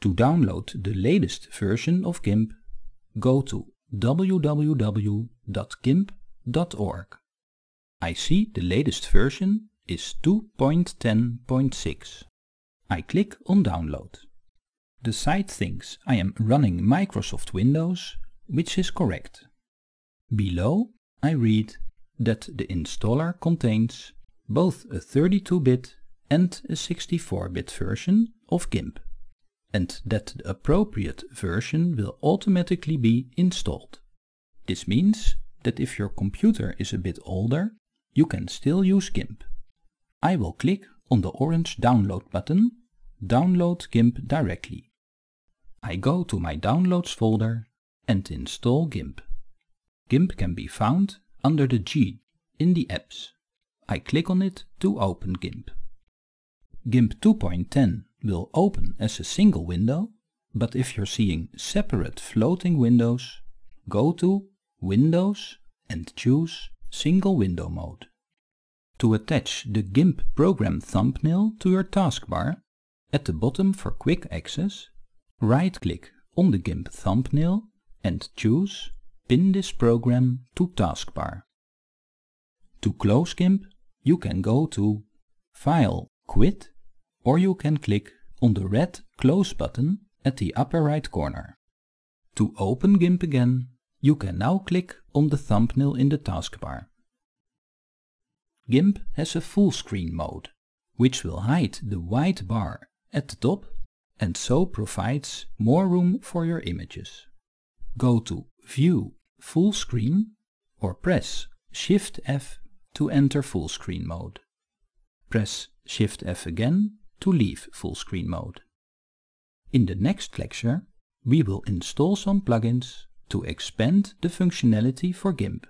To download the latest version of GIMP, go to www.gimp.org. I see the latest version is 2.10.6. I click on download. The site thinks I am running Microsoft Windows, which is correct. Below I read that the installer contains both a 32-bit and a 64-bit version of GIMP and that the appropriate version will automatically be installed. This means that if your computer is a bit older, you can still use GIMP. I will click on the orange download button, download GIMP directly. I go to my downloads folder and install GIMP. GIMP can be found under the G in the apps. I click on it to open GIMP. GIMP 2.10 will open as a single window, but if you're seeing separate floating windows, go to Windows and choose Single Window Mode. To attach the GIMP program thumbnail to your taskbar, at the bottom for quick access, right-click on the GIMP thumbnail and choose Pin this program to taskbar. To close GIMP, you can go to File, Quit or you can click on the red Close button at the upper right corner. To open GIMP again, you can now click on the thumbnail in the taskbar. GIMP has a full screen mode, which will hide the white bar at the top and so provides more room for your images. Go to View Full Screen or press Shift F to enter full screen mode. Press Shift F again to leave full screen mode. In the next lecture, we will install some plugins to expand the functionality for GIMP.